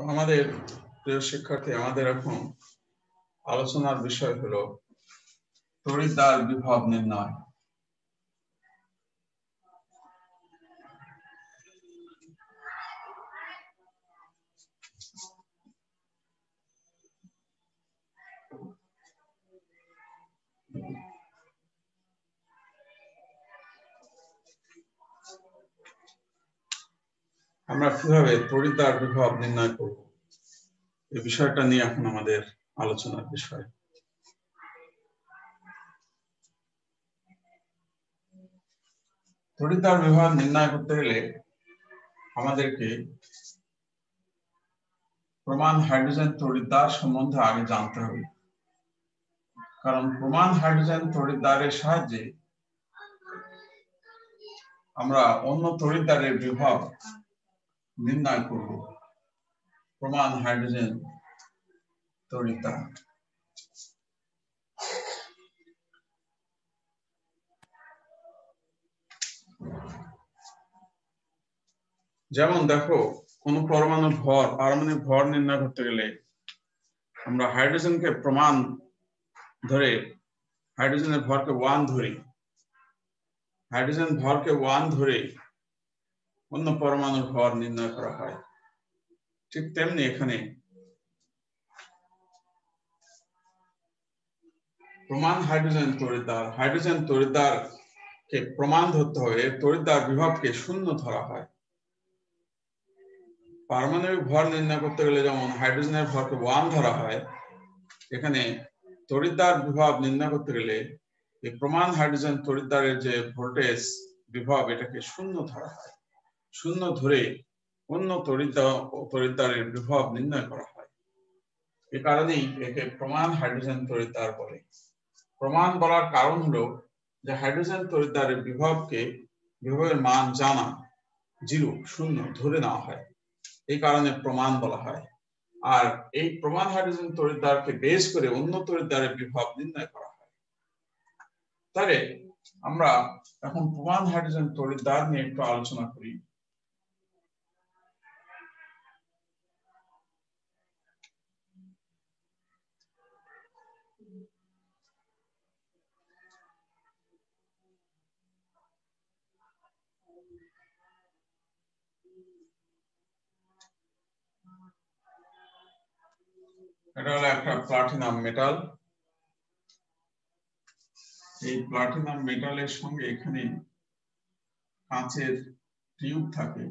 তো আমাদের প্রিয় শিক্ষার্থী আমাদের এখন আলোচনার বিষয় হলো তড়িৎদ্বার বিভব নির্ণয়। আমরা কীভাবে তড়িৎদ্বার বিভব নির্ণয় করব? এই বিষয়টা নিয়ে এখন আমাদের আলোচনার বিষয়। তড়িৎদ্বার বিভব নির্ণয় করতে গেলে আমাদেরকে প্রমাণ হাইড্রোজেন তড়িৎদ্বার সম্বন্ধে আগে জানতে হবে। কারণ প্রমাণ হাইড্রোজেন তড়িৎদ্বারের সাহায্যে আমরা অন্য তড়িৎদ্বারের বিভব নির্ণয় করব। প্রমাণ হাইড্রোজেন তড়িৎদ্বার যেমন দেখো, কোন পরমাণুর ভর, পারমাণবিক ভর নির্ণয় করতে গেলে আমরা হাইড্রোজেনকে প্রমাণ ধরে হাইড্রোজেনের ভরকে ওয়ান ধরি। হাইড্রোজেন ভরকে ওয়ান ধরে অন্য পরমাণুর ভর নির্ণয় করা হয়। ঠিক তেমনি এখানে প্রমাণ হাইড্রোজেন তড়িৎদ্বার হাইড্রোজেন তড়িৎদ্বার কে প্রমাণ ধরতে হবে, তড়িৎদ্বার বিভবকে শূন্য ধরা হয়। পারমাণবিক ভর নির্ণয় করতে গেলে যেমন হাইড্রোজেনের ভরকে ওয়ান ধরা হয়, এখানে তড়িৎদ্বার বিভব নির্ণয় করতে গেলে প্রমাণ হাইড্রোজেন তড়িৎদ্বারের যে ভোল্টেজ বিভব, এটাকে শূন্য ধরা হয়। শূন্য ধরে অন্য তড়িৎদ্বার তড়িৎদ্বারের বিভব নির্ণয় করা হয়। এ কারণেই একে প্রমাণ হাইড্রোজেন তড়িৎদ্বার বলে। প্রমাণ বলার কারণ হলো যে হাইড্রোজেন তড়িৎদ্বারের বিভবকে বিভবের মান জানা জিরো, শূন্য ধরে নেওয়া হয়। এই কারণে প্রমাণ বলা হয়। আর এই প্রমাণ হাইড্রোজেন তড়িৎদ্বারকে বেশ করে অন্য তড়িৎদ্বারের বিভব নির্ণয় করা হয়। তাহলে আমরা এখন প্রমাণ হাইড্রোজেন তড়িৎদ্বার নিয়ে একটু আলোচনা করি। এটা হলো একটা প্লাটিনাম মেটাল এই প্লাটিনাম মেটালের সঙ্গে এখানে কাঁচের টিউব থাকে।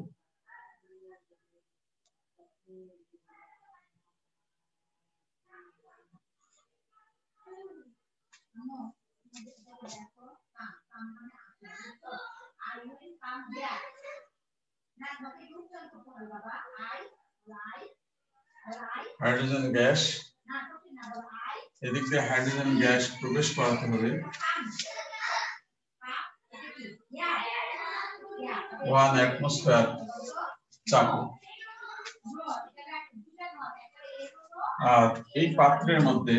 Hydrogen gas. এদিক হাইড্রোজেন গ্যাস প্রবেশ করাতে হবে। ওয়ান অ্যাটমসফিয়ার চাপে। আর এই পাত্রের মধ্যে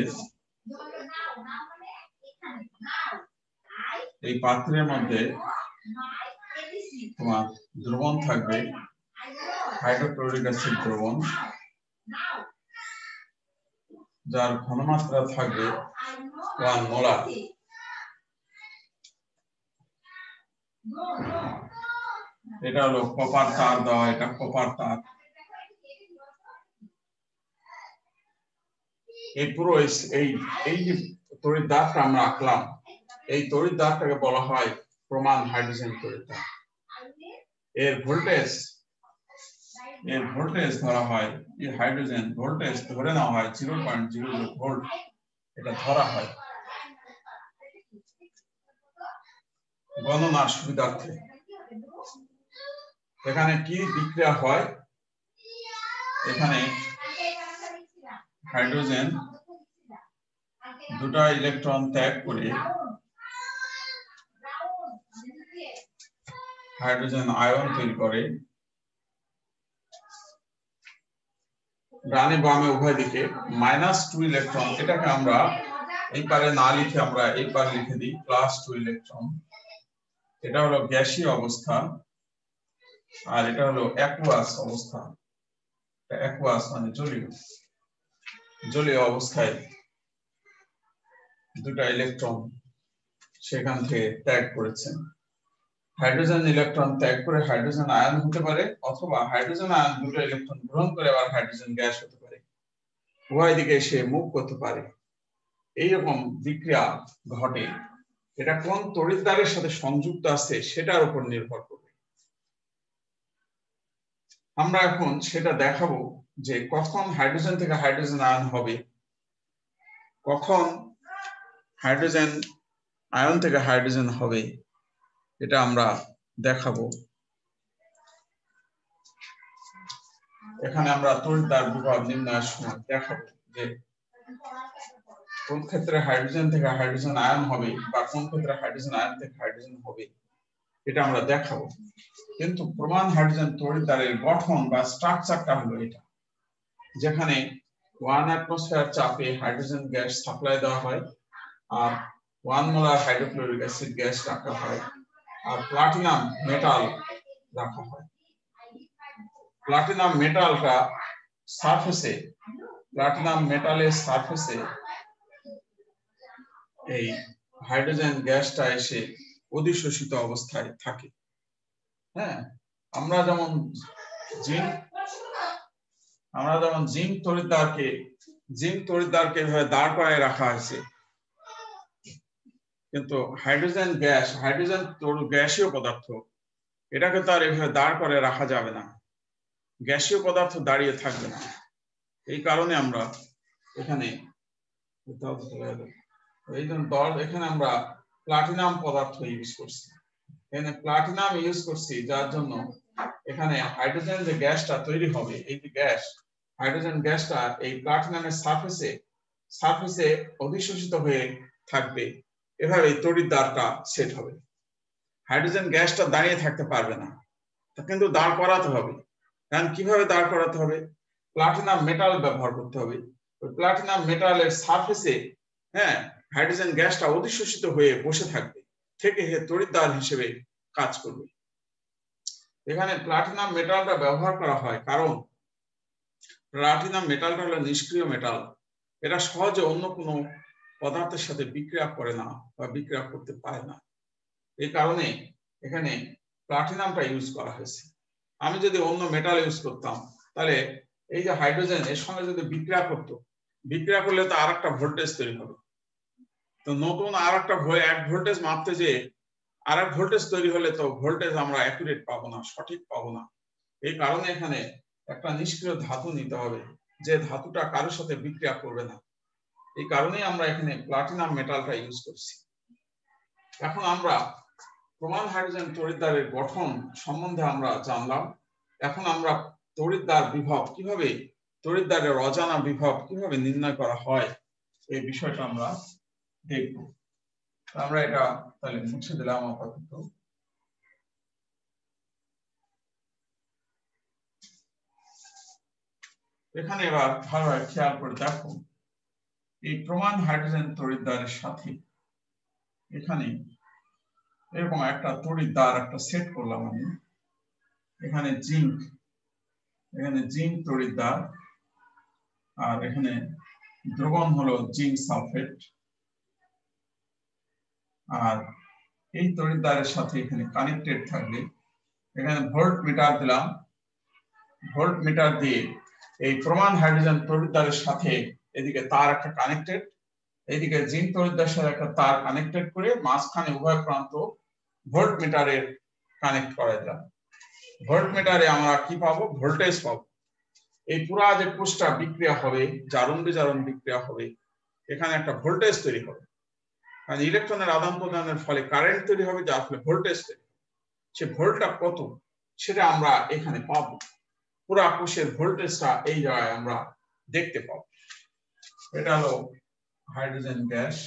এই পাত্রের মধ্যে তোমার দ্রবণ থাকবে, হাইড্রোক্লোরিক অ্যাসিড দ্রবণ। যার ঘনমাত্রা থাকবে ওয়ান এটা হলো কপার তার দেওয়া, এটা কপার তার। এই পুরো এই এই যে তড়িৎ দাগটা আমরা আঁকলাম, এই তড়িৎ দাগটাকে বলা হয় প্রমাণ হাইড্রোজেন তড়িৎ এর ভোল্টেজ এর ভোল্টেজ ধরা হয়, এই হাইড্রোজেন ভোল্টেজ ধরে নেওয়া হয় zero point zero zero volt, এটা ধরা হয়। গণনার সুবিধার্থে। এখানে কি বিক্রিয়া হয়? এখানে হাইড্রোজেন দুটা ইলেকট্রন ত্যাগ করে হাইড্রোজেন আয়ন তৈরি করে। ডানে বামে উভয় দিকে মাইনাস টু ইলেকট্রন এটাকে আমরা এই পারে না লিখে আমরা এই পারে লিখে দিই প্লাস টু ইলেকট্রন এটা হলো গ্যাসীয় অবস্থা আর এটা হলো অ্যাকুয়াস অবস্থা। অ্যাকুয়াস মানে জলীয়। জলীয় অবস্থায় দুটা ইলেকট্রন সেখান থেকে ত্যাগ করেছেন হাইড্রোজেন ইলেকট্রন ত্যাগ করে হাইড্রোজেন আয়ন হতে পারে, অথবা হাইড্রোজেন আয়ন দুটো ইলেকট্রন গ্রহণ করে আবার হাইড্রোজেন গ্যাস হতে পারে। উভয় দিকে সে মুভ করতে পারে। এইরকম বিক্রিয়া ঘটে। এটা কোন তড়িৎদ্বারের সাথে সংযুক্ত আছে সেটার উপর নির্ভর করবে। আমরা এখন সেটা দেখাবো যে কখন হাইড্রোজেন থেকে হাইড্রোজেন আয়ন হবে। কখন হাইড্রোজেন আয়ন থেকে হাইড্রোজেন হবে। এটা আমরা দেখাবো। এখানে আমরা তড়িৎদ্বার বিভাগ নির্ণয়ের সময় দেখাবো যে কোন ক্ষেত্রে হাইড্রোজেন থেকে হাইড্রোজেন আয়ন হবে বা কোন ক্ষেত্রে হাইড্রোজেন আয়ন থেকে হাইড্রোজেন হবে, এটা আমরা দেখাবো। কিন্তু প্রমাণ হাইড্রোজেন তড়িৎদ্বারের গঠন বা স্ট্রাকচারটা হলো এটা। যেখানে ওয়ান অ্যাটমসফিয়ার চাপে হাইড্রোজেন গ্যাস সাপ্লাই দেওয়া হয় আর one molar hydrochloric acid gas রাখা হয়। আর প্লাটিনাম মেটাল রাখা হয়। প্লাটিনাম মেটালটা সারফেসে প্লাটিনাম মেটালের সারফেসে এই হাইড্রোজেন গ্যাসটা এসে অধিশোষিত অবস্থায় থাকে। হ্যাঁ আমরা যেমন জিঙ্ক আমরা যেমন জিঙ্ক তরিদ্দারকে জিঙ্ক তরিদ্দারকে এভাবে দাঁড় করায় রাখা হয়েছে কিন্তু হাইড্রোজেন গ্যাস, হাইড্রোজেন গ্যাসীয় পদার্থ, এটাকে তো আর এভাবে দাঁড় করে রাখা যাবে না। গ্যাসীয় পদার্থ দাঁড়িয়ে থাকবে না। এই কারণে আমরা এখানে এই জন্য দল, এখানে আমরা প্লাটিনাম পদার্থ ইউজ করছি। এখানে প্লাটিনাম ইউজ করছি, যার জন্য এখানে হাইড্রোজেন যে গ্যাসটা তৈরি হবে, এই যে গ্যাস হাইড্রোজেন গ্যাসটা এই প্লাটিনামের সারফেসে সারফেসে অধিশোষিত হয়ে থাকবে। এভাবে তড়িৎদ্বারটা সেট হবে। হাইড্রোজেন গ্যাসটা দাঁড়িয়ে থাকতে পারবে না। কিন্তু দাঁড় করাতে হবে। কারণ কীভাবে দাঁড় করাতে হবে? প্লাটিনাম মেটাল ব্যবহার করতে হবে। প্লাটিনাম মেটালের সারফেসে হ্যাঁ হাইড্রোজেন গ্যাসটা অধিশোষিত হয়ে বসে থাকবে। থেকে হে তড়িৎদ্বার হিসেবে কাজ করবে। এখানে প্লাটিনাম মেটালটা ব্যবহার করা হয় কারণ প্লাটিনাম মেটালটা হলো নিষ্ক্রিয় মেটাল এটা সহজে অন্য কোনো পদার্থের সাথে বিক্রিয়া করে না বা বিক্রিয়া করতে পারে না। এই কারণে এখানে প্লাটিনামটা ইউজ করা হয়েছে। আমি যদি অন্য মেটাল ইউজ করতাম, তাহলে এই যে হাইড্রোজেন এর সঙ্গে যদি বিক্রিয়া করতো, বিক্রিয়া করলে তো আর একটা ভোল্টেজ তৈরি হবে। তো নতুন আর একটা এক ভোল্টেজ মাপতে যে আর এক ভোল্টেজ তৈরি হলে তো ভোল্টেজ আমরা অ্যাকুরেট পাবো না, সঠিক পাবো না। এই কারণে এখানে একটা নিষ্ক্রিয় ধাতু নিতে হবে, যে ধাতুটা কারোর সাথে বিক্রিয়া করবে না। এই কারণে আমরা এখানে প্লাটিনাম মেটালটা ইউজ করছি। এখন আমরা প্রমাণ হাইড্রোজেন তড়িৎদ্বারের গঠন সম্বন্ধে আমরা জানলাম। এখন আমরা তড়িৎদ্বার বিভব কীভাবে তড়িৎদ্বারের অজানা বিভব কীভাবে নির্ণয় করা হয়, এই বিষয়টা আমরা দেখব। আমরা এটা তাহলে মুছে দিলাম আপাতত। এখানে এবার ভালোভাবে খেয়াল করে দেখো। এই প্রমাণ হাইড্রোজেন তড়িৎদ্বারের সাথে। এখানে এরকম একটা তড়িৎদ্বার একটা সেট করলাম আমি। এখানে জিঙ্ক এখানে জিঙ্ক তড়িৎদ্বার আর এখানে দ্রবণ হলো জিঙ্ক সালফেট। আর এই তড়িৎদ্বারের সাথে এখানে কানেক্টেড থাকবে। এখানে ভোল্ট মিটার দিলাম। ভোল্ট মিটার দিয়ে এই প্রমাণ হাইড্রোজেন তড়িৎদ্বারের সাথে এদিকে তার একটা কানেক্টেড এদিকে জিন সাথে একটা তার কানেক্টেড করে মাঝখানে উভয় প্রান্ত ভোল্ট মিটারের কানেক্ট করা দিলাম। ভোল্ট মিটারে আমরা কি পাবো? ভোল্টেজ পাবো। এই পুরা যে কোষটা বিক্রিয়া হবে, জারণ বিজারণ বিক্রিয়া হবে, এখানে একটা ভোল্টেজ তৈরি হবে। কারণ ইলেকট্রনের আদান প্রদানের ফলে কারেন্ট তৈরি হবে, যার ফলে ভোল্টেজ তৈরি সে ভোল্টটা কত? সেটা আমরা এখানে পাবো। পুরা কোষের ভোল্টেজটা এই জায়গায় আমরা দেখতে পাবো। এটা হলো হাইড্রোজেন গ্যাস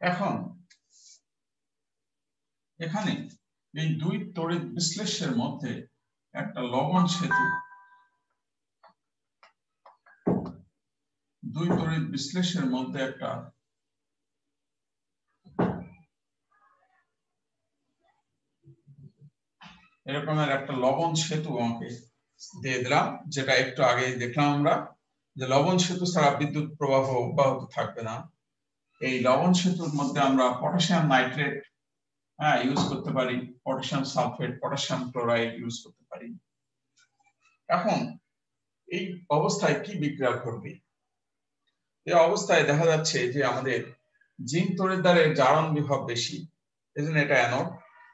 এখন, এখানে এই দুই তড়িৎ বিশ্লেষের মধ্যে একটা লবণ সেতু। দুই তড়িৎ বিশ্লেষের মধ্যে একটা এরকমের একটা লবণ সেতু আমাকে দিয়ে দিলাম, যেটা একটু আগে দেখলাম আমরা, যে লবণ সেতু ছাড়া বিদ্যুৎ প্রবাহ অব্যাহত থাকবে না। এই লবণ সেতুর মধ্যে আমরা পটাশিয়াম নাইট্রেট হ্যাঁ ইউজ করতে পারি, potassium sulphate, potassium chloride use করতে পারি। এখন, এই অবস্থায় কি বিক্রিয়া ঘটবে? এই অবস্থায় দেখা যাচ্ছে যে আমাদের জিঙ্ক তরিদ্বারের জারণ বিভব বেশি, এজন্য এটা অ্যানোড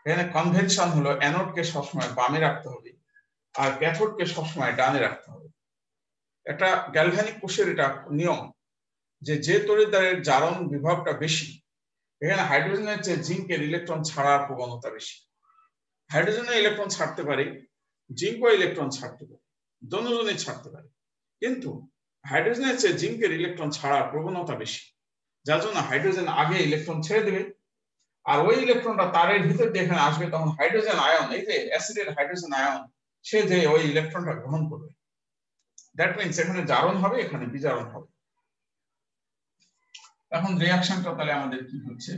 এখানে কনভেনশন হলো অ্যানোডকে সবসময় বামে রাখতে হবে আর ক্যাথোডকে সবসময় ডানে রাখতে হবে। একটা গ্যালভ্যানিক কোষের এটা নিয়ম যে যে তরিদ্বারের জারণ বিভবটা বেশি, এখানে হাইড্রোজেনের চেয়ে জিঙ্কের ইলেকট্রন ছাড়ার প্রবণতা বেশি। হাইড্রোজেনের ইলেকট্রন ছাড়তে পারে জিঙ্কও ইলেকট্রন ছাড়তে পারে দনুজনে ছাড়তে পারে। কিন্তু হাইড্রোজেনের চেয়ে জিঙ্কের ইলেকট্রন ছাড়ার প্রবণতা বেশি, যার জন্য হাইড্রোজেন আগে ইলেকট্রন ছেড়ে দেবে আর ওই ইলেকট্রনটা তারের ভিতর দিয়ে এখানে আসবে, তখন হাইড্রোজেন আয়ন এই যে অ্যাসিডের হাইড্রোজেন আয়ন সে যে ওই ইলেকট্রনটা গ্রহণ করবে। দ্যাট মিনস এখানে জারণ হবে, এখানে বিজারণ হবে। এখন রিয়াকশনটা তাহলে আমাদের কি হচ্ছে?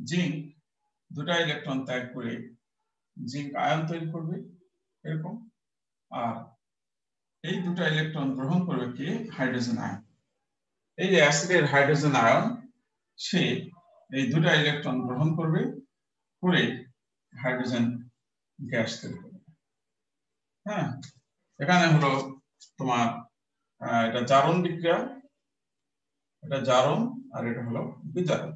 জিঙ্ক দুটা ইলেকট্রন ত্যাগ করে জিঙ্ক আয়ন তৈরি করবে, এরকম। আর এই দুটা ইলেকট্রন গ্রহণ করবে কি? হাইড্রোজেন আয়ন এই যে অ্যাসিডের হাইড্রোজেন আয়ন সে এই দুটা ইলেকট্রন গ্রহণ করবে, করে হাইড্রোজেন গ্যাস তৈরি করবে। হ্যাঁ? এখানে হলো তোমার এটা জারণ বিক্রিয়া, এটা জারণ আর এটা হলো বিজারণ।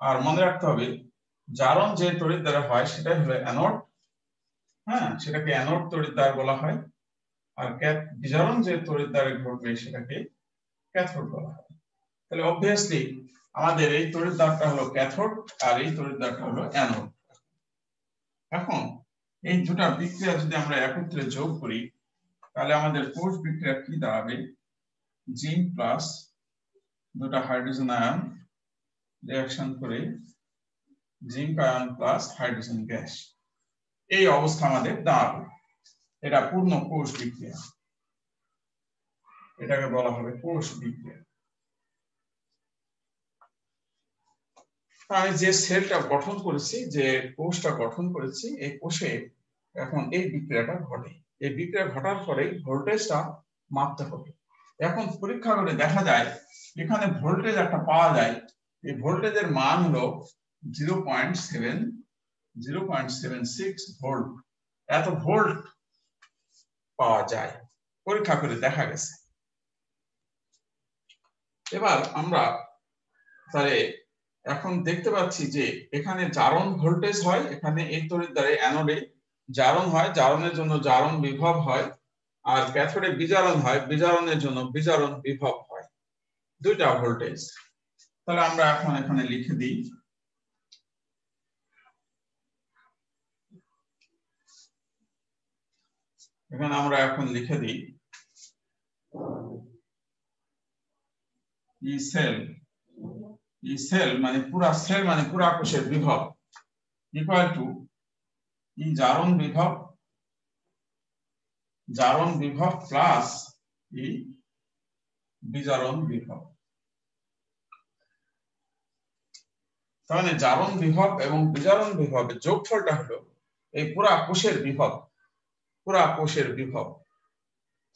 আর মনে রাখতে হবে, জারণ যে তড়িৎ দ্বারা হয় সেটা হলো অ্যানোড হ্যাঁ? সেটাকে অ্যানোড তড়িৎ দ্বার বলা হয়। আর ক্যাথ, বিজারণ যে তড়িৎ দ্বারে ঘটবে সেটাকে ক্যাথোড বলা হয়। তাহলে অবভিয়াসলি আমাদের এই তড়িৎ দ্বারটা হলো ক্যাথোড আর এই তড়িৎ দ্বারটা হলো অ্যানোড। এখন এই দুটা বিক্রিয়া যদি আমরা একত্রে যোগ করি, তাহলে আমাদের কোষ বিক্রিয়া কি দাঁড়াবে? জিঙ্ক প্লাস দুটা হাইড্রোজেন আয়ন রিয়াকশন করে zinc ion plus hydrogen gas. এই অবস্থা আমাদের দাঁড়াবে। এটা পূর্ণ কোষ বিক্রিয়া। এটাকে বলা হবে কোষ বিক্রিয়া। আমি যে সেলটা গঠন করেছি, যে কোষটা গঠন করেছি, এই কোষে এখন এই বিক্রিয়াটা ঘটে। এই বিক্রিয়া ঘটার পরে ভোল্টেজটা মাপতে হবে। এখন পরীক্ষা করে দেখা যায়, এখানে ভোল্টেজ একটা পাওয়া যায়, এই ভোল্টেজের মান হলো zero point seven, zero point seven six volt. এত ভোল্ট পাওয়া যায়। পরীক্ষা করে দেখা গেছে। এবার আমরা তাহলে এখন দেখতে পাচ্ছি যে এখানে জারণ ভোল্টেজ হয়, এখানে এই তড়িৎ দ্বারে অ্যানোডে জারণ হয়, জারণের জন্য জারণ বিভব হয়, আর ক্যাথোডে বিজারণ হয়, বিজারণের জন্য বিজারণ বিভব হয়। দুইটা ভোল্টেজ। তাহলে আমরা এখন এখানে লিখে দিই। এখানে আমরা এখন লিখে দিই। ই সেল সেল মানে পুরা সেল মানে পুরা কোষের বিভব। ইকুয়াল টু জারণ বিভব জারণ বিভব প্লাস ই বিজারণ বিভব। তাহলে জারণ বিভব এবং বিজারণ বিভবের যোগফলটা হলো এই পুরা কোষের বিভব, পুরা কোষের বিভব।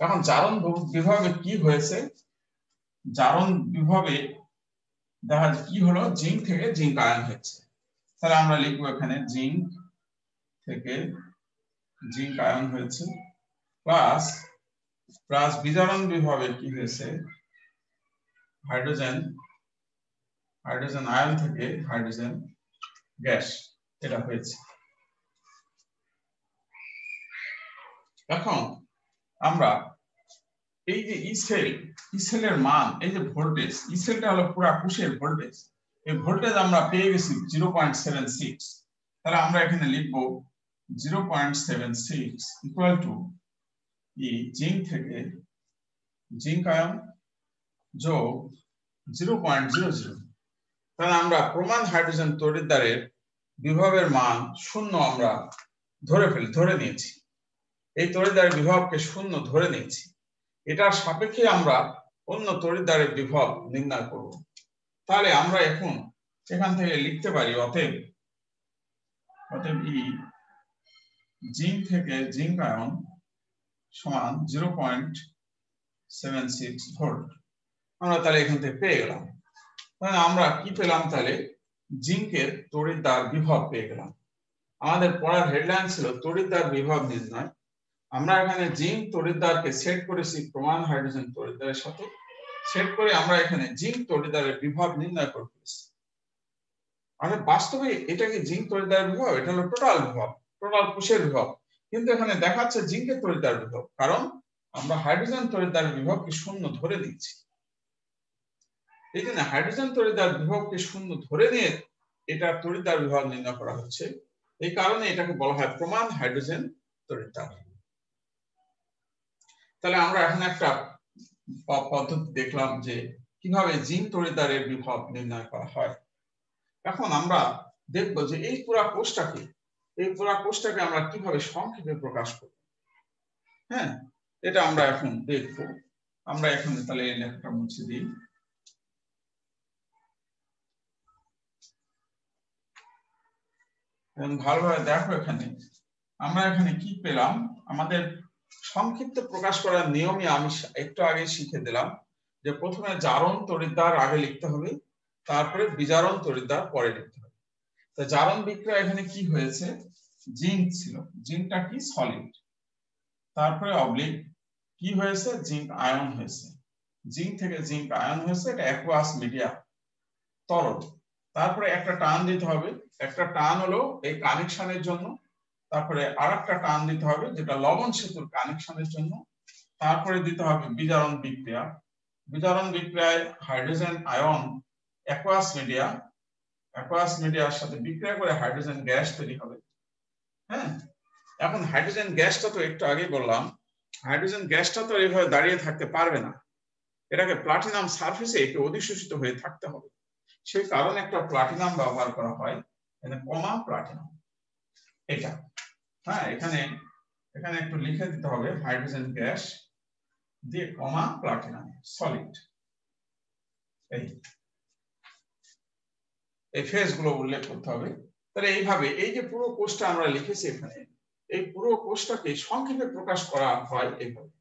এখন জারণ বিভাবে কি হয়েছে? জারণ বিভবে দেখা কি হলো? জিঙ্ক থেকে জিঙ্ক আয়ন হচ্ছে। তাহলে আমরা লিখব এখানে জিঙ্ক থেকে জিঙ্ক আয়ন হয়েছে প্লাস প্লাস বিজারণ বিভাবে কি হয়েছে? হাইড্রোজেন হাইড্রোজেন আয়ন থেকে হাইড্রোজেন গ্যাস এটা হয়েছে। এখন আমরা এই যে ই সেল ই সেলের মান, এই যে ভোল্টেজ ই সেলটা হলো পুরো কোষের ভোল্টেজ এই ভোল্টেজ আমরা পেয়ে গেছি জিরো পয়েন্ট সেভেন সিক্স তাহলে আমরা এখানে লিখব zero point seven six equal to E zinc থেকে জিঙ্ক আয়ন যোগ জিরো পয়েন্ট জিরো জিরো তাহলে আমরা প্রমাণ হাইড্রোজেন তড়িৎদ্বারের বিভবের মান শূন্য আমরা ধরে ফেলি, ধরে নিয়েছি। এই তড়িৎদ্বারের বিভবকে শূন্য ধরে নিয়েছি। এটার সাপেক্ষে আমরা অন্য তড়িৎদ্বারের বিভব নির্ণয় করব। তাহলে আমরা এখন এখান থেকে লিখতে পারি, অতএব অতএব ই জিঙ্ক থেকে জিঙ্ক আয়ন সমান zero point seven six volt. আমরা তাহলে এখান থেকে পেয়ে গেলাম। তাহলে আমরা কি পেলাম তাহলে? জিঙ্কের তড়িৎদ্বার বিভব পেয়ে গেলাম। আমাদের পড়ার হেডলাইন ছিল তড়িৎদ্বার বিভব নির্ণয়। আমরা এখানে জিঙ্ক তড়িৎদ্বারকে সেট করেছি, প্রমাণ হাইড্রোজেন তড়িৎদ্বারের সাথে। সেট করে আমরা এখানে জিঙ্ক তড়িৎদ্বারের বিভব নির্ণয় করে ফেলেছি। মানে বাস্তবে এটা কি জিঙ্ক তড়িৎদ্বারের বিভব? এটা হলো টোটাল বিভব, টোটাল কোষের বিভব। কিন্তু এখানে দেখাচ্ছে জিঙ্কের তড়িৎদ্বার বিভব, কারণ আমরা হাইড্রোজেন তড়িৎদ্বার বিভবকে শূন্য ধরে দিচ্ছি এই জন্য হাইড্রোজেন তড়িৎদ্বার বিভবকে শূন্য ধরে নিয়ে এটা তড়িৎদ্বার বিভব নির্ণয় করা হচ্ছে। এই কারণে এটাকে বলা হয় প্রমাণ হাইড্রোজেন তড়িৎদ্বার। তাহলে আমরা এখন একটা পদ্ধতি দেখলাম যে কীভাবে জিঙ্ক তড়িৎদ্বারের বিভব নির্ণয় করা হয়। এখন আমরা দেখব যে এই পুরা কোষটাকে, এই পুরা কোষটাকে আমরা কীভাবে সংক্ষেপে প্রকাশ করব। হ্যাঁ এটা আমরা এখন দেখব। আমরা এখন তাহলে এই লেখাটা মুছে দিই। ভালোভাবে দেখো এখানে। আমরা এখানে কি পেলাম? আমাদের সংক্ষিপ্ত প্রকাশ করার নিয়মই আমি একটু আগে শিখে দিলাম যে প্রথমে জারণ তরিদ্দার আগে লিখতে হবে, তারপরে বিজারণ তরিদ্দার পরে লিখতে হবে। তো জারণ বিক্রিয়া এখানে কি হয়েছে? জিঙ্ক ছিল। জিঙ্কটা কি? সলিড তারপরে অবলিক কি হয়েছে? জিঙ্ক আয়ন হয়েছে। জিঙ্ক থেকে জিঙ্ক আয়ন হয়েছে, এটা অ্যাকুয়াস মিডিয়া তরল। তারপরে একটা টান দিতে হবে। একটা টান হলো এই কানেকশনের জন্য। তারপরে আর একটা টান দিতে হবে, যেটা লবণ সেতুর কানেকশনের জন্য। তারপরে দিতে হবে বিজারণ বিক্রিয়া। বিজারণ বিক্রিয়ায় hydrogen ion aqueous media aqueous মিডিয়ার সাথে বিক্রিয়া করে হাইড্রোজেন গ্যাস তৈরি হবে। হ্যাঁ? এখন হাইড্রোজেন গ্যাসটা তো একটু আগে বললাম হাইড্রোজেন গ্যাসটা তো এইভাবে দাঁড়িয়ে থাকতে পারবে না। এটাকে প্লাটিনাম সারফেসে একটু অধিশোষিত হয়ে থাকতে হবে। সেই কারণে একটা প্লাটিনাম ব্যবহার করা হয় কমা প্লাটিনাম এটা। হ্যাঁ এখানে এখানে একটু লিখে দিতে হবে, হাইড্রোজেন গ্যাস দিয়ে কমা প্লাটিনাম সলিড এই এই ফেজগুলো উল্লেখ করতে হবে। তাহলে এইভাবে, এই যে পুরো কোষটা আমরা লিখেছি এখানে, এই পুরো কোষটাকে সংক্ষেপে প্রকাশ করা হয় এইভাবে।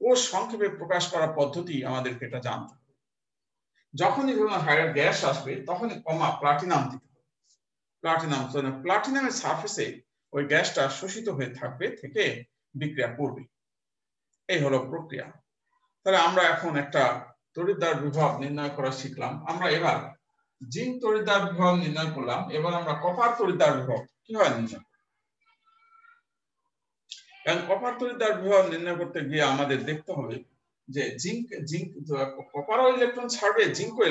কোষ সংক্ষেপে প্রকাশ করা পদ্ধতি আমাদেরকে এটা জানতে হবে। যখনই ধরুন হাইড্রোজেন গ্যাস আসবে, তখনই কমা প্লাটিনাম দিতে হবে। প্লাটিনাম প্লাটিনামের সারফেসে ওই গ্যাসটা শোষিত হয়ে থাকবে থেকে বিক্রিয়া করবে। এই হলো প্রক্রিয়া। তাহলে আমরা এখন একটা তড়িৎদ্বার বিভব নির্ণয় করা শিখলাম। আমরা এবার জিঙ্ক তড়িৎদ্বার বিভব নির্ণয় করলাম। এবার আমরা কপার তড়িৎদ্বার বিভব কীভাবে নির্ণয় কারণ কপার তড়িৎদ্বার বিভব নির্ণয় করতে গিয়ে আমাদের দেখতে হবে যে জিঙ্ক জিঙ্ক কপারও ইলেকট্রন ছাড়বে, জিঙ্কও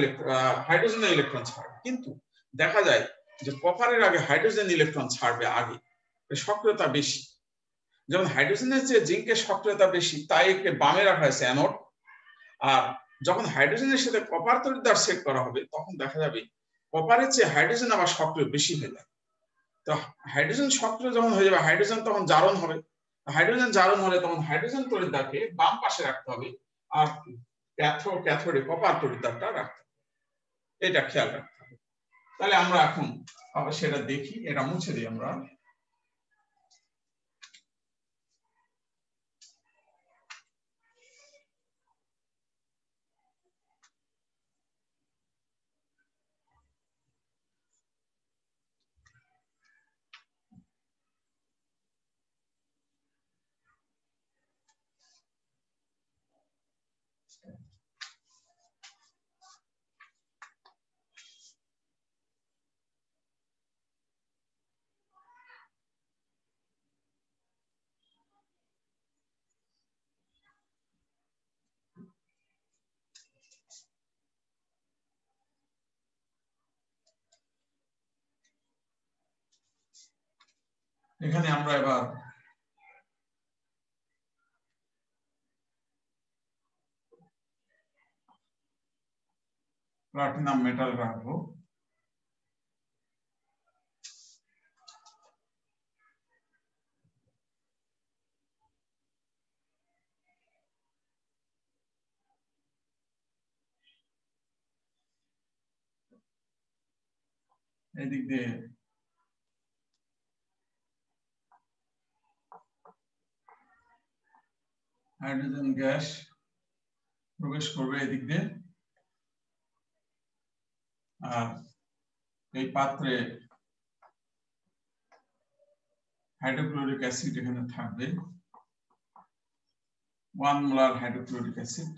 হাইড্রোজেনও ইলেকট্রন ছাড়বে। কিন্তু দেখা যায় যে কপারের আগে হাইড্রোজেন ইলেকট্রন ছাড়বে আগে। সক্রিয়তা বেশি। যেমন হাইড্রোজেনের যে জিঙ্কের সক্রিয়তা বেশি, তাই একে বামে রাখা হয়েছে অ্যানোড। আর যখন হাইড্রোজেনের সাথে কপার তরিদ্বার সেট করা হবে, তখন দেখা যাবে কপারের চেয়ে হাইড্রোজেন আবার সক্রিয় বেশি হয়ে যায়। তো হাইড্রোজেন সক্রিয় যখন হয়ে যাবে, হাইড্রোজেন তখন জারণ হবে। হাইড্রোজেন জারণ হলে তখন হাইড্রোজেন তরিদ্বারকে বাম পাশে রাখতে হবে আর ক্যাথো, ক্যাথোডে কপার তরিদ্বারটা রাখতে হবে। এটা খেয়াল রাখতে হবে। তাহলে আমরা এখন আবার সেটা দেখি, এটা মুছে দিই আমরা। এখানে আমরা এবার প্লাটিনাম মেটাল রাখব। এদিক দিয়ে হাইড্রোজেন গ্যাস প্রবেশ করবে এদিক দিয়ে। আর এই পাত্রে হাইড্রোক্লোরিক অ্যাসিড এখানে থাকবে। One molar hydrochloric acid.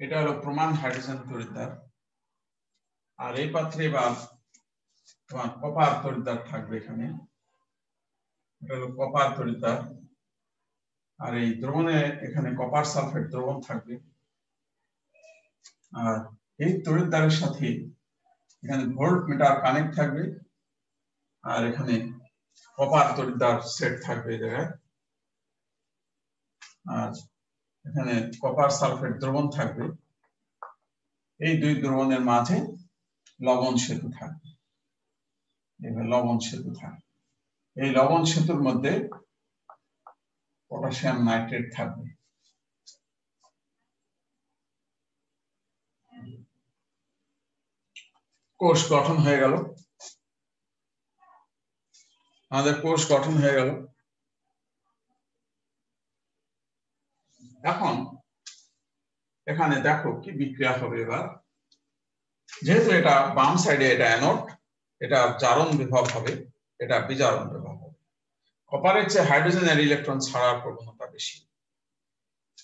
এটা হলো প্রমাণ হাইড্রোজেন তরিদার আর এই পাত্রে এবার তোমার কপার তরিদার থাকবে এখানে। এটা হলো কপার তরিদার আর এই দ্রবণে এখানে কপার সালফেট দ্রবণ থাকবে। আর এই তরিদারের সাথে এখানে ভোল্ট মিটার কানেক্ট থাকবে, আর এখানে কপার তরিদার সেট থাকবে এই জায়গায়। আর এখানে কপার সালফেট দ্রবণ থাকবে। এই দুই দ্রবণের মাঝে লবণ সেতু থাকবে। লবণ সেতু থাকবে। এই লবণ সেতুর মধ্যে পটাশিয়াম নাইট্রেট থাকবে। কোষ গঠন হয়ে গেল। আমাদের কোষ গঠন হয়ে গেল। এখন এখানে দেখো কি বিক্রিয়া হবে এবার। যেহেতু এটা বাম সাইডে এটা অ্যানোড এটা জারণ বিভব হবে, এটা বিজারণ কপারের চেয়ে হাইড্রোজেনের ইলেকট্রন ছাড়ার প্রবণতা বেশি।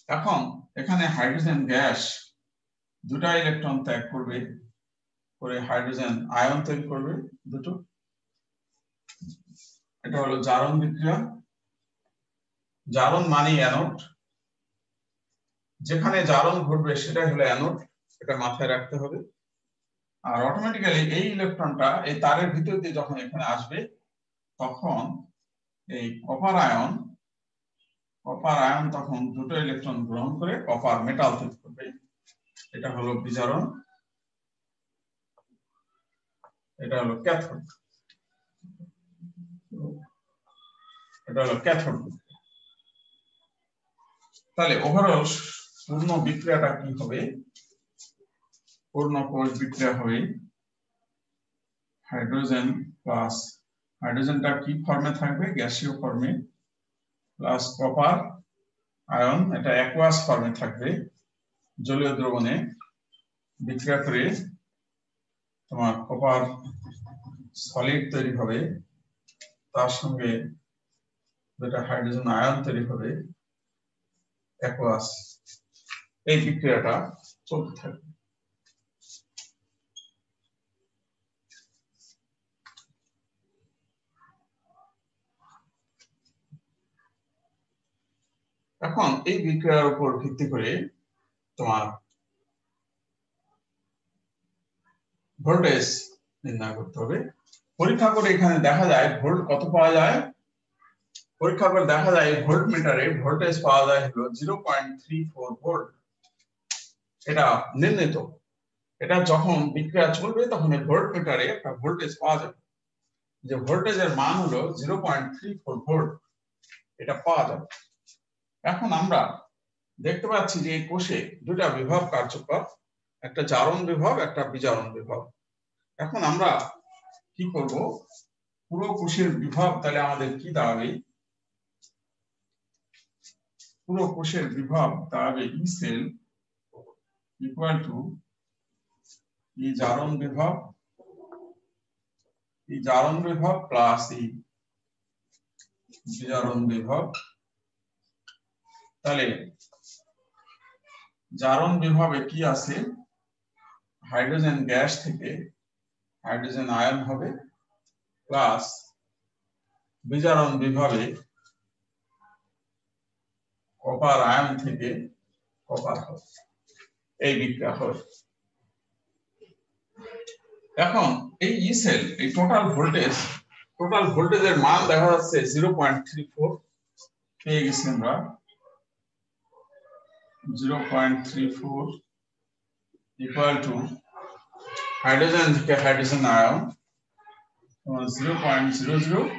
এখন, এখানে হাইড্রোজেন গ্যাস দুটা ইলেকট্রন ত্যাগ করবে, করে হাইড্রোজেন আয়ন তৈরি করবে দুটো। এটা হলো জারণ বিক্রিয়া। জারণ মানে অ্যানোড যেখানে জারণ ঘটবে সেটাই হলো অ্যানোড এটা মাথায় রাখতে হবে। আর অটোমেটিক্যালি এই ইলেকট্রনটা এই তারের ভিতর দিয়ে যখন এখানে আসবে, তখন এই কপার আয়ন কপার আয়ন তখন দুটো ইলেকট্রন গ্রহণ করে কপার মেটাল তৈরি করবে। এটা হলো বিজারণ, এটা হলো ক্যাথোড এটা হলো ক্যাথোড তাহলে ওভারঅল পূর্ণ বিক্রিয়াটা কি হবে? পূর্ণ কোষ বিক্রিয়া হবে হাইড্রোজেন প্লাস হাইড্রোজেনটা কি ফর্মে থাকবে? গ্যাসীয় ফর্মে প্লাস কপার আয়ন এটা অ্যাকোয়াস ফর্মে থাকবে। জলীয় দ্রবণে বিক্রিয়া করে তোমার কপার সলিড তৈরি হবে। তার সঙ্গে যেটা হাইড্রোজেন আয়ন তৈরি হবে অ্যাকোয়াস এই বিক্রিয়াটা চলতে থাকবে। এখন এই বিক্রিয়ার উপর ভিত্তি করে তোমার ভোল্টেজ নির্ণয় করতে হবে। পরীক্ষা করে এখানে দেখা যায় ভোল্ট কত পাওয়া যায়? পরীক্ষা করে দেখা যায় ভোল্ট মিটারে ভোল্টেজ পাওয়া যায় হলো zero point three four volt এটা নির্ণীত। এটা যখন বিক্রিয়া চলবে তখন এই ভোল্ট মিটারে একটা ভোল্টেজ পাওয়া যাবে। যে ভোল্টেজের মান হলো zero point three four volt এটা পাওয়া যাবে। এখন আমরা দেখতে পাচ্ছি যে এই কোষে দুটা বিভব কার্যকর, একটা জারণ বিভব, একটা বিজারণ বিভব। এখন আমরা কি করব? পুরো কোষের বিভব তাহলে আমাদের কি দাঁড়াবে? পুরো কোষের বিভব দাঁড়াবে E cell equal to E জারণ বিভব ই জারণ বিভব প্লাস ই বিজারণ বিভব। তাহলে জারণ বিভাবে কি আছে? হাইড্রোজেন গ্যাস থেকে হাইড্রোজেন আয়ন হবে, প্লাস বিজারণ বিভাবে কপার আয়ন থেকে কপার হবে। এই বিক্রিয়া হবে। এখন এই ই সেল, এই টোটাল ভোল্টেজ টোটাল ভোল্টেজের মান দেখা যাচ্ছে জিরো পয়েন্ট থ্রি ফোর পেয়ে গেছি আমরা। 0.34 equal to hydrogen hydrogen ion 0.00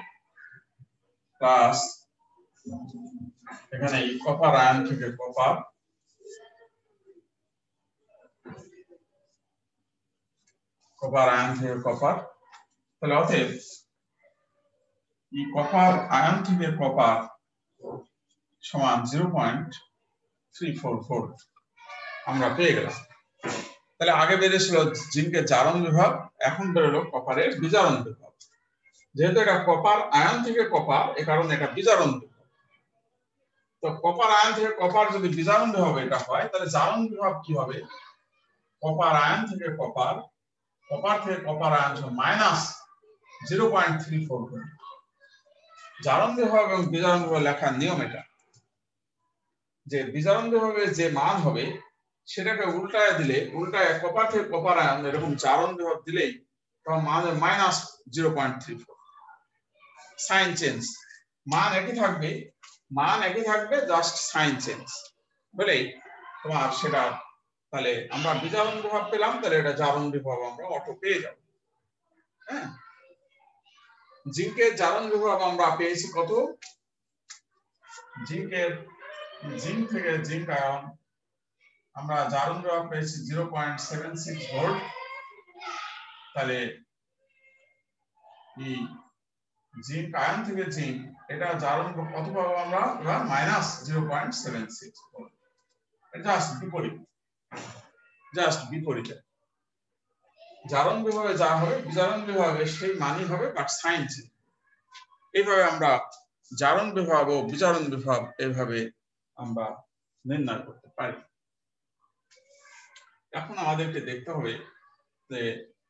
plus এখানে কপার আয়ন থেকে কপার কপার আয়ন থেকে কপার তাহলে অতএব এই কপার আয়ন থেকে কপার সমান জিরো পয়েন্ট আমরা পেয়ে গেলাম। তাহলে আগে বেরিয়েছিল জিঙ্কের জারণ বিভাগ, এখন বেরোলো কপারের বিজারণ বিভাগ। যেহেতু এটা কপার আয়ন থেকে কপার, এ কারণে এটা বিজারণ বিভাগ। তো কপার আয়ন থেকে কপার যদি বিজারণ বিভাগ এটা হয়, তাহলে জারণ বিভাগ কি হবে? কপার আয়ন থেকে কপার কপার থেকে copper ion minus zero point three four. জারণ বিভাগ এবং বিজারণ বিভাগ লেখার নিয়ম এটা। যে বিজারণ বিভাগের যে মান হবে, সেটাকে উল্টায় দিলে, উল্টায় কপার থেকে কপার এরকম জারণ বিভাগ দিলেই তখন minus zero point three four sign change মান একই থাকবে, মান একই থাকবে জাস্ট সাইন চেঞ্জ বলেই তোমার সেটা, তাহলে আমরা বিজারণ বিভাগ পেলাম, তাহলে এটা জারণ বিভাব আমরা অটো পেয়ে যাব। হ্যাঁ? জিঙ্কের জারণ বিভাব আমরা পেয়েছি কত? জিঙ্কের জিঙ্ক থেকে জিঙ্ক আয়ন, আমরা জারণ বিভাগ পেয়েছি zero point seven six volt. তাহলে এই জিঙ্ক আয়ন থেকে জিঙ্ক, এটা জারণ কত পাবো আমরা? এবার minus zero point seven six volt. Just বিপরীত। জাস্ট বিপরীত। জারণ বিভাগে যা হবে, বিজারণ বিভাগে সেই মানই হবে বাট সাইন এইভাবে আমরা জারণ বিভাগ ও বিভাগ এইভাবে আমরা নির্ণয় করতে পারি। এখন আমাদেরকে দেখতে হবে যে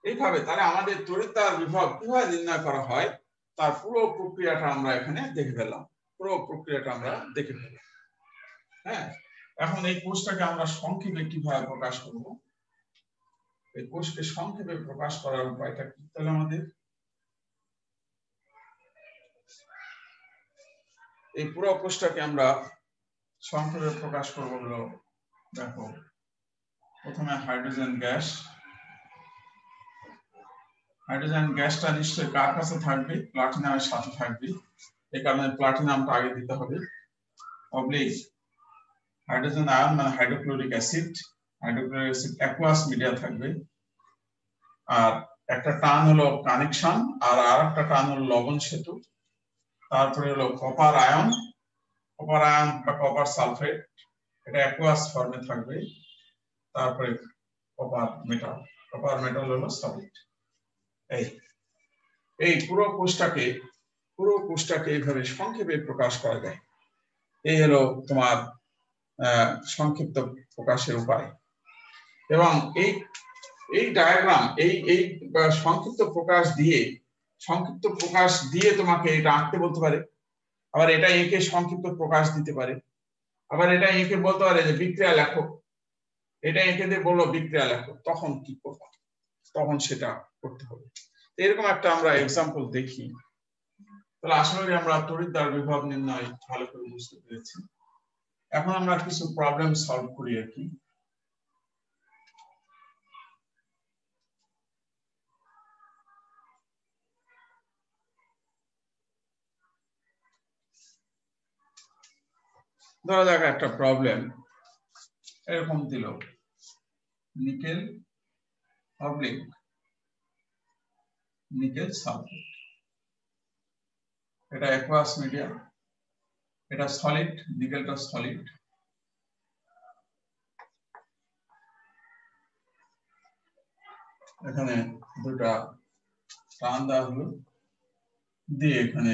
এইভাবে তাহলে আমাদের তড়িৎদ্বার বিভাগ কীভাবে নির্ণয় করা হয়, তার পুরো প্রক্রিয়াটা আমরা এখানে দেখে ফেললাম। পুরো প্রক্রিয়াটা আমরা দেখে ফেললাম। হ্যাঁ? এখন এই কোর্সটাকে আমরা সংক্ষেপে কীভাবে প্রকাশ করব? এই কোর্সকে সংক্ষেপে প্রকাশ করার উপায়টা কি তাহলে আমাদের? এই পুরো কোর্সটাকে আমরা সংক্ষেপে প্রকাশ করব হলো দেখো, প্রথমে হাইড্রোজেন গ্যাস। হাইড্রোজেন গ্যাসটা নিশ্চয়ই কার কাছে থাকবে? প্লাটিনামের সাথে থাকবে। এই কারণে প্লাটিনামটা আগে দিতে হবে। অবলিক হাইড্রোজেন আয়ন মানে hydrochloric acid hydrochloric acid aqueous media থাকবে। আর একটা টান হলো কানেকশন আর আর একটা টান হলো লবণ সেতু। তারপরে হলো কপার আয়ন কপার আয়ন বা কপার সালফেট এটা অ্যাকুয়াস ফর্মে থাকবে। তারপরে কপার মেটাল কপার মেটাল হলো সলিড এই এই পুরো কোষটাকে পুরো কোষটাকে এইভাবে সংক্ষেপে প্রকাশ করা যায়। এই হলো তোমার সংক্ষিপ্ত প্রকাশের উপায়। এবং এই এই ডায়াগ্রাম এই এই সংক্ষিপ্ত প্রকাশ দিয়ে, সংক্ষিপ্ত প্রকাশ দিয়ে তোমাকে এটা আঁকতে বলতে পারে। আবার এটা এঁকে সংক্ষিপ্ত প্রকাশ দিতে পারে। আবার এটা এঁকে বলতে পারে যে বিক্রিয়া লেখক। এটা এঁকে দিয়ে বলল বিক্রিয়া লেখক। তখন কি করব? তখন সেটা করতে হবে। এরকম একটা আমরা এক্সাম্পল দেখি। তাহলে আসলে আমরা তড়িৎদ্বার বিভাগ নির্ণয় ভালো করে বুঝতে পেরেছি। এখন আমরা কিছু প্রবলেম সলভ করি আর কি। ধরা যাক একটা প্রবলেম এরকম দিল। নিকেল পাবলিক নিকেল সালফেট এটা অ্যাকোয়াস মিডিয়া এটা সলিড নিকেলটা সলিড এখানে দুটা টান দেওয়া হলো দিয়ে এখানে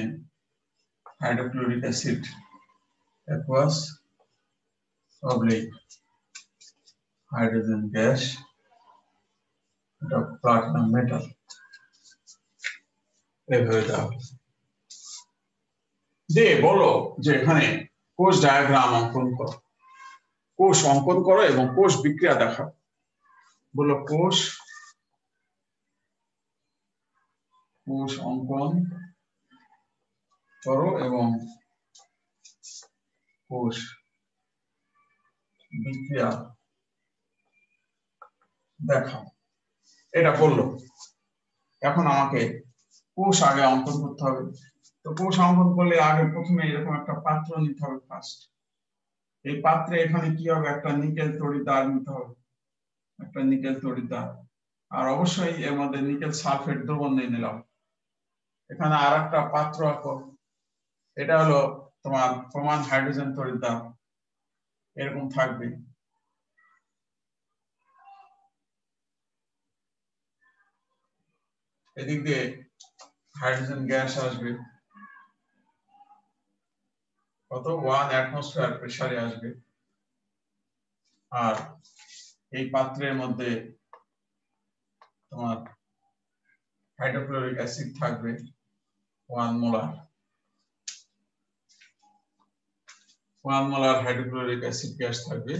hydrochloric acid aqueous oblique hydrogen gas the platinum metal. এভাবে দাও। দিয়ে বলো যে এখানে কোষ ডায়াগ্রাম অঙ্কন করো। কোষ অঙ্কন করো এবং কোষ বিক্রিয়া দেখাও। বলো কোষ কোষ অঙ্কন করো এবং কোষ বিক্রিয়া দেখাও। এটা বলল এখন আমাকে কোষ আগে অঙ্কন করতে হবে। তো কোষ অঙ্কন করলে আগে প্রথমে এরকম একটা পাত্র নিতে হবে ফার্স্ট এই পাত্রে এখানে কি হবে? একটা নিকেল তড়িদার নিতে হবে। একটা নিকেল তড়িদার আর অবশ্যই এর মধ্যে নিকেল সালফেট দ্রবণ নিয়ে নিলাম। এখানে আর একটা পাত্র এটা হলো তোমার প্রমাণ হাইড্রোজেন তরিদ্দার এরকম থাকবে। এদিক দিয়ে হাইড্রোজেন গ্যাস আসবে। কত? ওয়ান অ্যাটমসফিয়ার প্রেসারে আসবে। আর এই পাত্রের মধ্যে তোমার হাইড্রোক্লোরিক অ্যাসিড থাকবে। One molar. One molar hydrochloric acid gas থাকবে।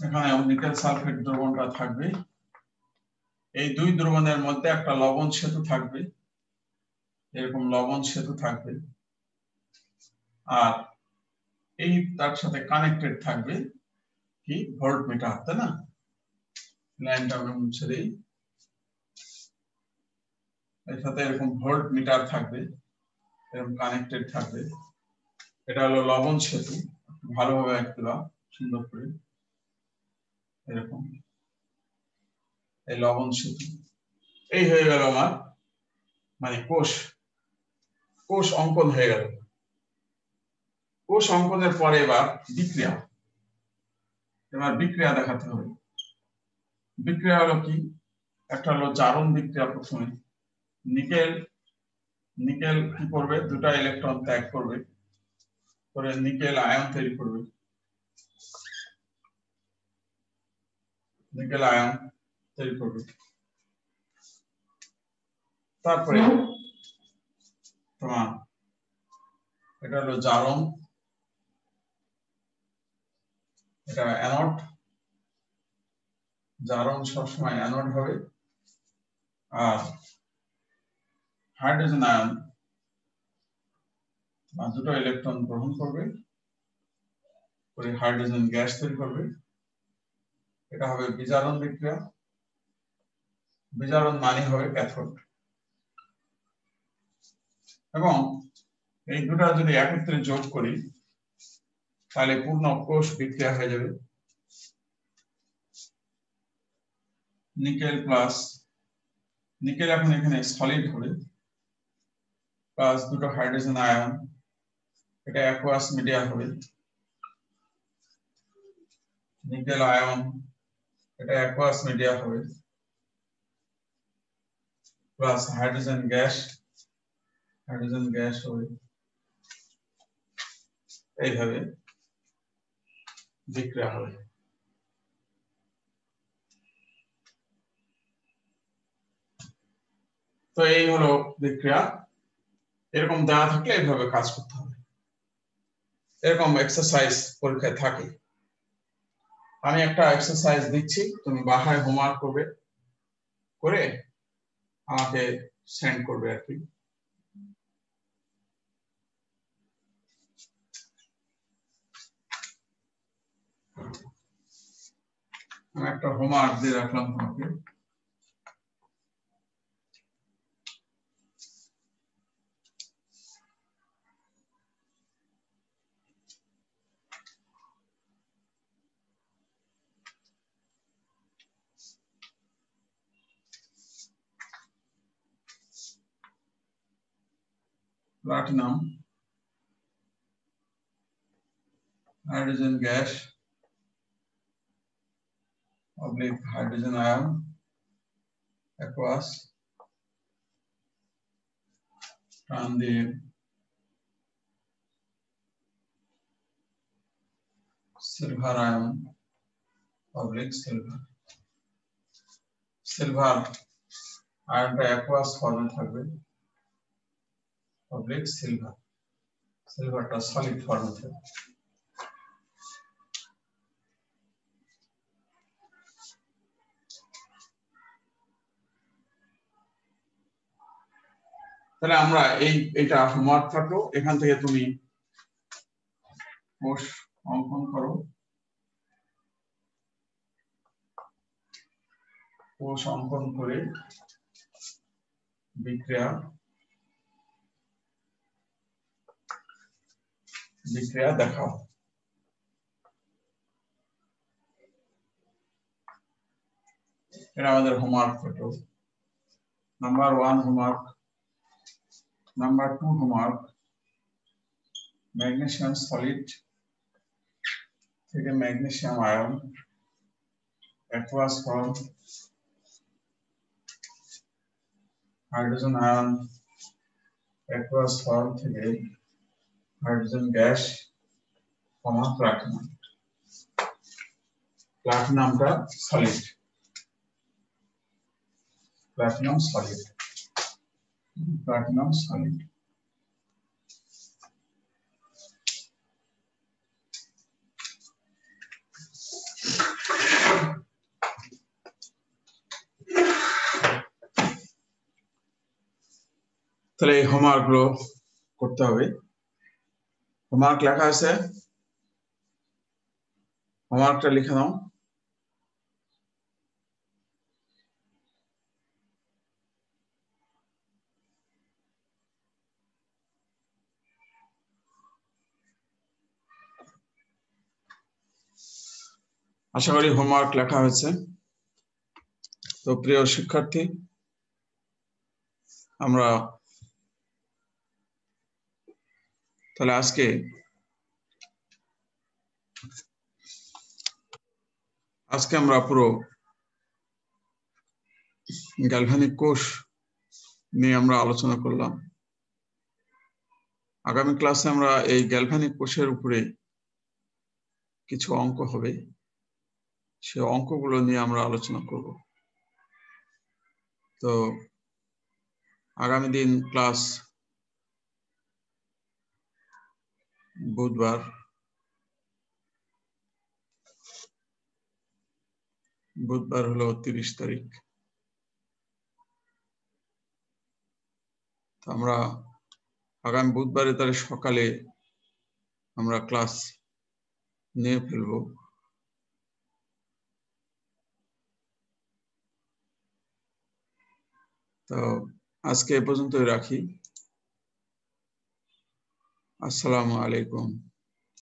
এখানে নিকেল সালফেট দ্রবণটা থাকবে। এই দুই দ্রবণের মধ্যে একটা লবণ সেতু থাকবে। এরকম লবণ সেতু থাকবে। আর এই তার সাথে কানেক্টেড থাকবে কি ভোল্ট মিটার তাই না? লাইনটা আমরা এর সাথে এরকম ভোল্ট মিটার থাকবে, এরকম কানেক্টেড থাকবে। এটা হলো লবণ সেতু, ভালোভাবে একটু সুন্দর করে। এরকম। এই লবণ সেতু। এই হয়ে গেল আমার মানে কোষ। কোষ অঙ্কন হয়ে গেল। কোষ অঙ্কনের পরে এবার বিক্রিয়া। এবার বিক্রিয়া দেখাতে হবে। বিক্রিয়া হলো কি? একটা হলো জারণ বিক্রিয়া প্রথমে। নিকেল নিকেল কি করবে? দুটা ইলেকট্রন ত্যাগ করবে। করে নিকেল আয়ন তৈরি করবে। নিকেল আয়ন তৈরি করবে। তারপরে তোমার এটা হলো জারণ। এটা অ্যানোড জারণ সবসময় অ্যানোড হবে। আর হাইড্রোজেন আয়ন দুটো ইলেকট্রন গ্রহণ করবে, করে হাইড্রোজেন গ্যাস তৈরি করবে। এটা হবে বিজারণ বিক্রিয়া। বিজারণ মানে হবে ক্যাথোড এবং এই দুটা যদি একত্রে যোগ করি, তাহলে পূর্ণ কোষ বিক্রিয়া হয়ে যাবে। নিকেল প্লাস, নিকেল এখন এখানে সলিড হবে। প্লাস দুটো হাইড্রোজেন আয়ন এটা অ্যাকোয়াস মিডিয়া হবে নিকেল আয়ন এটা অ্যাকোয়াস মিডিয়া হবে plus hydrogen gas hydrogen gas হবে এইভাবে বিক্রিয়া হবে তো এই হলো বিক্রিয়া এরকম দেওয়া থাকলে এইভাবে কাজ করতে হবে। এরকম এক্সারসাইজ পরীক্ষায় থাকে। আমি একটা এক্সারসাইজ দিচ্ছি, তুমি বাসায় হোমওয়ার্ক করবে, করে আমাকে সেন্ড করবে আর কি। আমি একটা হোমওয়ার্ক দিয়ে রাখলাম তোমাকে। platinum, hydrogen gas, oblique hydrogen ion, aqueous, from the silver ion, oblique silver. Silver আয়নটা aqueous ফর্মে থাকবে অবলিক সিলভার সিলভারটা সলিড ফর্মে থাকে। তাহলে আমরা এই এটা হোমওয়ার্ক থাকল এখান থেকে তুমি কোষ অঙ্কন করো। কোষ অঙ্কন করে বিক্রিয়া বিক্রিয়া দেখাও এটা আমাদের homework photo number one homework Number two homework. Magnesium solid থেকে magnesium ion aqueous form hydrogen ion aqueous form থেকে hydrogen gas কমা platinum platinumটা solid platinum solid platinum solid তাহলে এই হোমওয়ার্কগুলো করতে হবে হোমওয়ার্ক লেখা আছে? হোমওয়ার্কটা লিখে নাও। আশা করি হোমওয়ার্ক লেখা হয়েছে। তো প্রিয় শিক্ষার্থী, আমরা তাহলে আজকে আজকে আমরা পুরো গ্যালভানিক কোষ নিয়ে আমরা আলোচনা করলাম। আগামী ক্লাসে আমরা এই গ্যালভানিক কোষের উপরে কিছু অঙ্ক হবে। সে অঙ্কগুলো নিয়ে আমরা আলোচনা করব। তো আগামী দিন ক্লাস বুধবার। বুধবার হলো তিরিশ তারিখ। আমরা আগামী বুধবারে তাহলে সকালে আমরা ক্লাস নিয়ে ফেলব। তো আজকে এ পর্যন্তই রাখি। السلام عليكم.